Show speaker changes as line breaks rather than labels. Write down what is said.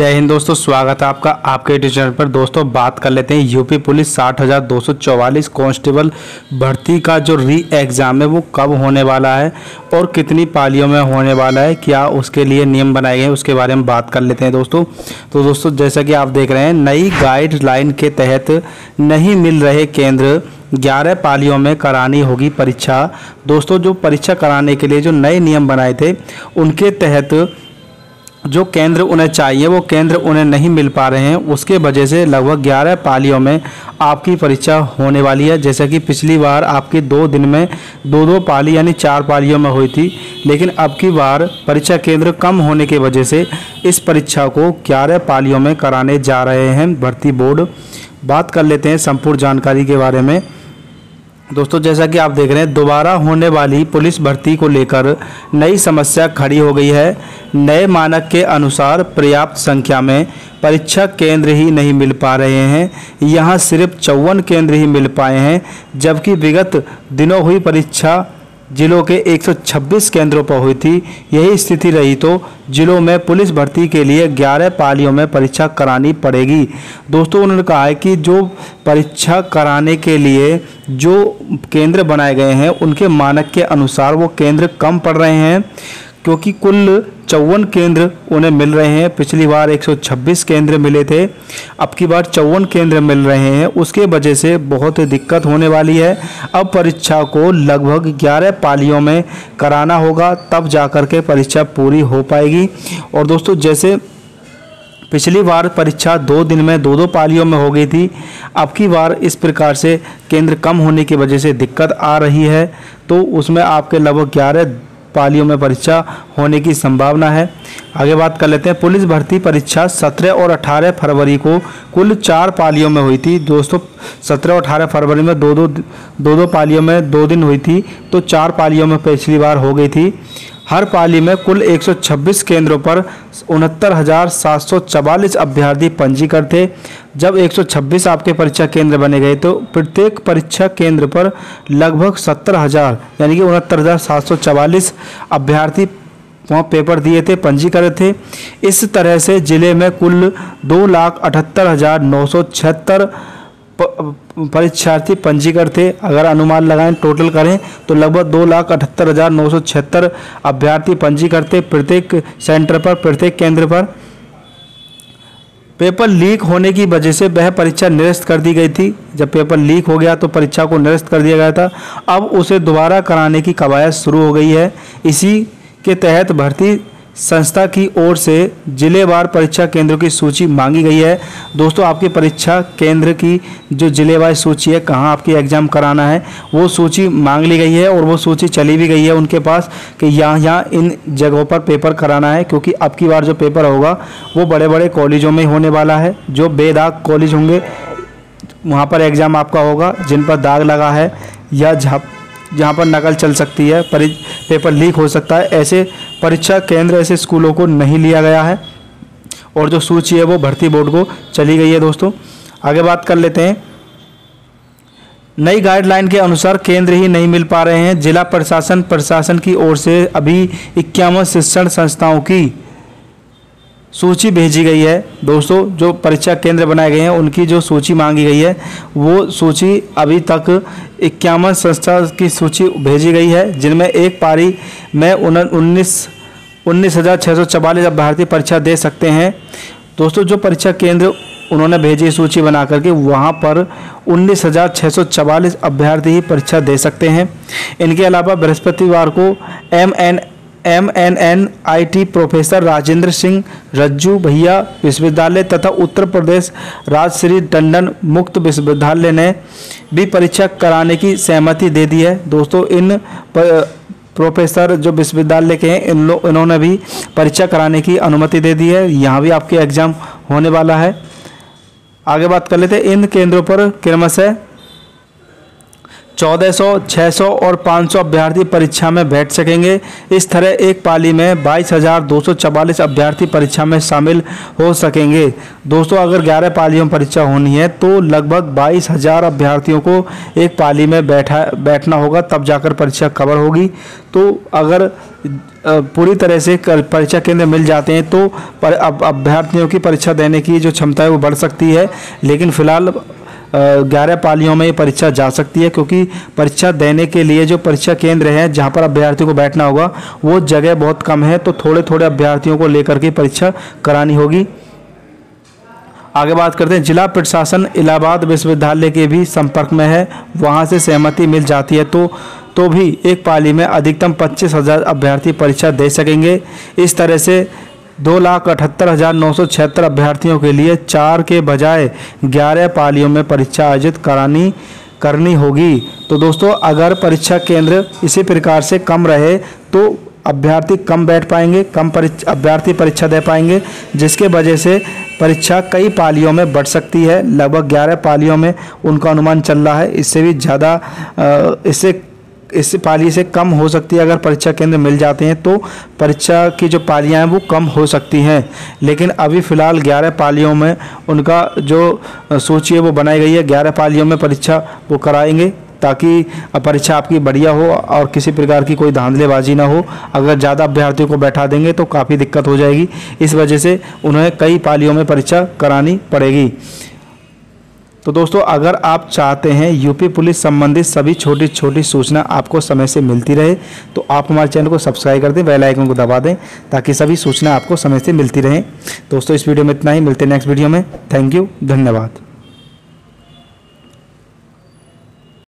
जय हिंद दोस्तों, स्वागत है आपका आपके यूट्यूब चैनल पर। दोस्तों, बात कर लेते हैं यूपी पुलिस साठ हज़ार दो सौ चौवालीस कांस्टेबल भर्ती का जो री एग्ज़ाम है, वो कब होने वाला है और कितनी पालियों में होने वाला है, क्या उसके लिए नियम बनाए गए हैं, उसके बारे में बात कर लेते हैं दोस्तों। तो दोस्तों, जैसा कि आप देख रहे हैं, नई गाइडलाइन के तहत नहीं मिल रहे केंद्र ग्यारह पालियों में करानी होगी परीक्षा। दोस्तों, जो परीक्षा कराने के लिए जो नए नियम बनाए थे, उनके तहत जो केंद्र उन्हें चाहिए, वो केंद्र उन्हें नहीं मिल पा रहे हैं। उसके वजह से लगभग 11 पालियों में आपकी परीक्षा होने वाली है। जैसा कि पिछली बार आपकी दो दिन में दो दो पाली यानी चार पालियों में हुई थी, लेकिन अब की बार परीक्षा केंद्र कम होने की वजह से इस परीक्षा को 11 पालियों में कराने जा रहे हैं। भर्ती बोर्ड। बात कर लेते हैं संपूर्ण जानकारी के बारे में। दोस्तों, जैसा कि आप देख रहे हैं, दोबारा होने वाली पुलिस भर्ती को लेकर नई समस्या खड़ी हो गई है। नए मानक के अनुसार पर्याप्त संख्या में परीक्षा केंद्र ही नहीं मिल पा रहे हैं। यहाँ सिर्फ़ चौवन केंद्र ही मिल पाए हैं, जबकि विगत दिनों हुई परीक्षा जिलों के 126 केंद्रों पर हुई थी। यही स्थिति रही तो जिलों में पुलिस भर्ती के लिए 11 पालियों में परीक्षा करानी पड़ेगी। दोस्तों, उन्होंने कहा है कि जो परीक्षा कराने के लिए जो केंद्र बनाए गए हैं, उनके मानक के अनुसार वो केंद्र कम पड़ रहे हैं। क्योंकि कुल चौवन केंद्र उन्हें मिल रहे हैं। पिछली बार 126 केंद्र मिले थे, अब की बार चौवन केंद्र मिल रहे हैं। उसके वजह से बहुत दिक्कत होने वाली है। अब परीक्षा को लगभग 11 पालियों में कराना होगा, तब जा कर के परीक्षा पूरी हो पाएगी। और दोस्तों, जैसे पिछली बार परीक्षा दो दिन में, दो दो पालियों में हो गई थी, अब की बार इस प्रकार से केंद्र कम होने की वजह से दिक्कत आ रही है। तो उसमें आपके लगभग ग्यारह पालियों में परीक्षा होने की संभावना है। आगे बात कर लेते हैं। पुलिस भर्ती परीक्षा 17 और 18 फरवरी को कुल चार पालियों में हुई थी। दोस्तों 17 और 18 फरवरी में दो दो दो दो पालियों में दो दिन हुई थी तो चार पालियों में पिछली बार हो गई थी। हर पाली में कुल 126 केंद्रों पर उनहत्तर अभ्यर्थी पंजीकृत थे। जब 126 आपके परीक्षा केंद्र बने गए तो प्रत्येक परीक्षा केंद्र पर लगभग सत्तर हज़ार, यानी कि उनहत्तर अभ्यर्थी वहाँ पेपर दिए थे, पंजीकृत थे। इस तरह से ज़िले में कुल दो लाख अठहत्तर हज़ार नौ सौ छिहत्तर परीक्षार्थी पंजीकृत थे। अगर अनुमान लगाएँ टोटल करें तो लगभग दो लाख अठहत्तर हज़ार नौ सौ छिहत्तर अभ्यर्थी पंजीकृत थे। प्रत्येक सेंटर पर, प्रत्येक केंद्र पर। पेपर लीक होने की वजह से वह परीक्षा निरस्त कर दी गई थी। जब पेपर लीक हो गया तो परीक्षा को निरस्त कर दिया गया था। अब उसे दोबारा कराने की कवायद शुरू हो गई है। इसी के तहत भर्ती संस्था की ओर से जिलेवार परीक्षा केंद्रों की सूची मांगी गई है। दोस्तों, आपकी परीक्षा केंद्र की जो जिलेवार सूची है, कहाँ आपकी एग्ज़ाम कराना है, वो सूची मांग ली गई है और वो सूची चली भी गई है उनके पास कि यहाँ यहाँ इन जगहों पर पेपर कराना है, क्योंकि अब की बार जो पेपर होगा, वो बड़े बड़े कॉलेजों में होने वाला है। जो बेदाग कॉलेज होंगे, वहाँ पर एग्ज़ाम आपका होगा, जिन पर दाग लगा है या जहाँ जहाँ पर नकल चल सकती है पेपर लीक हो सकता है। ऐसे परीक्षा केंद्र, ऐसे स्कूलों को नहीं लिया गया है। और जो सूची है वो भर्ती बोर्ड को चली गई है दोस्तों। आगे बात कर लेते हैं। नई गाइडलाइन के अनुसार केंद्र ही नहीं मिल पा रहे हैं। जिला प्रशासन प्रशासन की ओर से अभी इक्यावन शिक्षण संस्थाओं की सूची भेजी गई है। दोस्तों, जो परीक्षा केंद्र बनाए गए हैं, उनकी जो सूची मांगी गई है, वो सूची अभी तक इक्यावन संस्था की सूची भेजी गई है, जिनमें एक पारी में उन्नीस उन्नीस हज़ार छः सौ चवालीस अभ्यर्थी परीक्षा दे सकते हैं। दोस्तों, जो परीक्षा केंद्र उन्होंने भेजी सूची बना करके वहाँ पर उन्नीस हज़ार छः सौ चवालीस अभ्यर्थी ही परीक्षा दे सकते हैं। इनके अलावा बृहस्पतिवार को M N M N N I T professor Rajendra Singh Rajju Bhaiya विश्वविद्यालय तथा उत्तर प्रदेश राजश्री टंडन मुक्त विश्वविद्यालय ने भी परीक्षा कराने की सहमति दे दी है। दोस्तों, इन प्रोफेसर जो विश्वविद्यालय के हैं, इन लोग इन्होंने भी परीक्षा कराने की अनुमति दे दी है। यहाँ भी आपके एग्ज़ाम होने वाला है। आगे बात कर लेते हैं। इन केंद्रों पर क्रमशः 1400, 600 और 500 अभ्यर्थी परीक्षा में बैठ सकेंगे। इस तरह एक पाली में बाईस अभ्यर्थी परीक्षा में शामिल हो सकेंगे। दोस्तों अगर 11 पालियों में परीक्षा होनी है तो लगभग बाईस हज़ार अभ्यर्थियों को एक पाली में बैठा बैठना होगा तब जाकर परीक्षा कवर होगी। तो अगर पूरी तरह से परीक्षा केंद्र मिल जाते हैं तो अभ्यर्थियों की परीक्षा देने की जो क्षमता है वो बढ़ सकती है। लेकिन फ़िलहाल ग्यारह पालियों में ये परीक्षा जा सकती है, क्योंकि परीक्षा देने के लिए जो परीक्षा केंद्र है, जहाँ पर अभ्यर्थियों को बैठना होगा, वो जगह बहुत कम है तो थोड़े थोड़े अभ्यर्थियों को लेकर के परीक्षा करानी होगी। आगे बात करते हैं, जिला प्रशासन इलाहाबाद विश्वविद्यालय के भी संपर्क में है, वहाँ से सहमति मिल जाती है तो तो भी एक पाली में अधिकतम पच्चीस हज़ार अभ्यर्थी परीक्षा दे सकेंगे। इस तरह से दो लाख अठहत्तर हज़ार नौ सौ छिहत्तर अभ्यर्थियों के लिए चार के बजाय ग्यारह पालियों में परीक्षा आयोजित करानी, करनी होगी। तो दोस्तों, अगर परीक्षा केंद्र इसी प्रकार से कम रहे तो अभ्यर्थी कम बैठ पाएँगे, कम परीक्षा, अभ्यर्थी परीक्षा दे पाएँगे, जिसके वजह से परीक्षा कई पालियों में बढ़ सकती है। लगभग ग्यारह पालियों में उनका अनुमान चल रहा है। इससे भी ज़्यादा इससे इस पाली से कम हो सकती है, अगर परीक्षा केंद्र मिल जाते हैं तो परीक्षा की जो पालियाँ हैं वो कम हो सकती हैं। लेकिन अभी फ़िलहाल ग्यारह पालियों में उनका जो सूची है वो बनाई गई है। ग्यारह पालियों में परीक्षा वो कराएँगे ताकि परीक्षा आपकी बढ़िया हो और किसी प्रकार की कोई धांधलेबाजी ना हो। अगर ज़्यादा अभ्यर्थियों को बैठा देंगे तो काफ़ी दिक्कत हो जाएगी। इस वजह से उन्हें कई पालियों में परीक्षा करानी पड़ेगी। तो दोस्तों, अगर आप चाहते हैं यूपी पुलिस संबंधित सभी छोटी छोटी सूचना आपको समय से मिलती रहे तो आप हमारे चैनल को सब्सक्राइब कर दें, बेल आइकन को दबा दें, ताकि सभी सूचना आपको समय से मिलती रहे। दोस्तों, इस वीडियो में इतना ही। मिलते हैं नेक्स्ट वीडियो में। Thank you. धन्यवाद।